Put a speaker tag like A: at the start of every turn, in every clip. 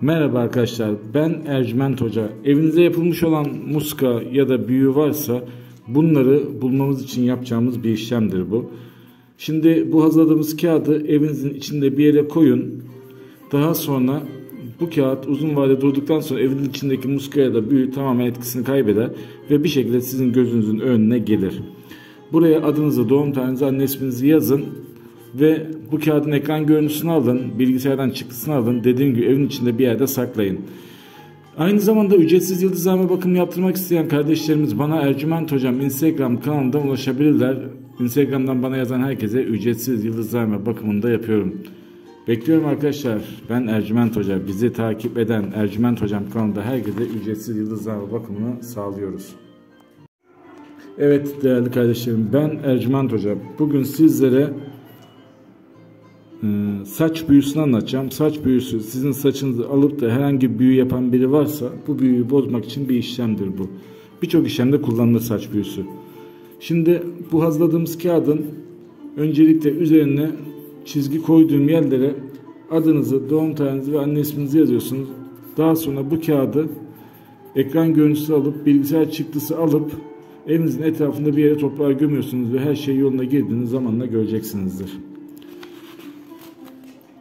A: Merhaba arkadaşlar ben Ercüment Hoca. Evinize yapılmış olan muska ya da büyü varsa bunları bulmamız için yapacağımız bir işlemdir bu. Şimdi bu hazırladığımız kağıdı evinizin içinde bir yere koyun. Daha sonra bu kağıt uzun vade durduktan sonra evin içindeki muska ya da büyü tamamen etkisini kaybeder ve bir şekilde sizin gözünüzün önüne gelir. Buraya adınızı, doğum tarihinizi, anne isminizi yazın ve bu kağıdın ekran görüntüsünü alın, bilgisayardan çıktısını alın. Dediğim gibi evin içinde bir yerde saklayın. Aynı zamanda ücretsiz yıldızlama bakımı yaptırmak isteyen kardeşlerimiz bana Ercüment Hocam Instagram kanalından ulaşabilirler. Instagram'dan bana yazan herkese ücretsiz yıldızlama bakımını da yapıyorum. Bekliyorum arkadaşlar. Ben Ercüment Hoca. Bizi takip eden Ercüment Hocam kanalında herkese ücretsiz yıldızlama bakımını sağlıyoruz. Evet değerli kardeşlerim ben Ercüment Hoca. Bugün sizlere saç büyüsünü anlatacağım. Saç büyüsü sizin saçınızı alıp da herhangi bir büyü yapan biri varsa bu büyüyü bozmak için bir işlemdir bu. Birçok işlemde kullanılır saç büyüsü. Şimdi bu hazırladığımız kağıdın öncelikle üzerine çizgi koyduğum yerlere adınızı, doğum tarihinizi ve anne isminizi yazıyorsunuz. Daha sonra bu kağıdı ekran görüntüsü alıp bilgisayar çıktısı alıp evinizin etrafında bir yere toprağa gömüyorsunuz ve her şey yoluna girdiğiniz zamanla göreceksinizdir.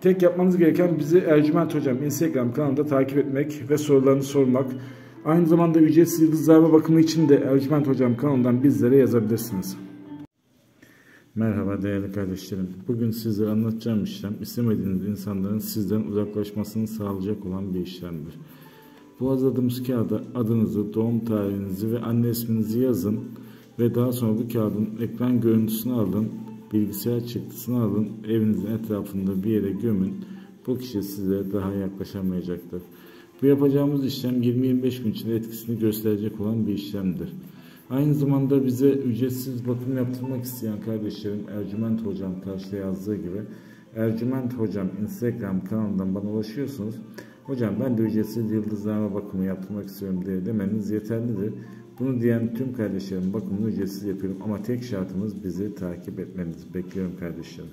A: Tek yapmanız gereken bizi Ercüment Hocam Instagram kanalında takip etmek ve sorularını sormak. Aynı zamanda ücretsiz yıldızlarma bakımı için de Ercüment Hocam kanalından bizlere yazabilirsiniz. Merhaba değerli kardeşlerim. Bugün sizlere anlatacağım işlem istemediğiniz insanların sizden uzaklaşmasını sağlayacak olan bir işlemdir. Bu hazırladığımız kağıda adınızı, doğum tarihinizi ve anne isminizi yazın ve daha sonra bu kağıdın ekran görüntüsünü alın bilgisayar çıktısını alın, evinizin etrafında bir yere gömün. Bu kişi size daha yaklaşamayacaktır. Bu yapacağımız işlem 20-25 gün içinde etkisini gösterecek olan bir işlemdir. Aynı zamanda bize ücretsiz bakım yaptırmak isteyen kardeşlerim Ercüment Hocam karşıda yazdığı gibi Ercüment Hocam Instagram kanalından bana ulaşıyorsunuz. Hocam ben de ücretsiz yıldızlama bakımı yaptırmak istiyorum diye demeniz yeterlidir. Bunu diyen tüm kardeşlerim bakımını ücretsiz yapıyorum ama tek şartımız bizi takip etmeniz. Bekliyorum kardeşlerim.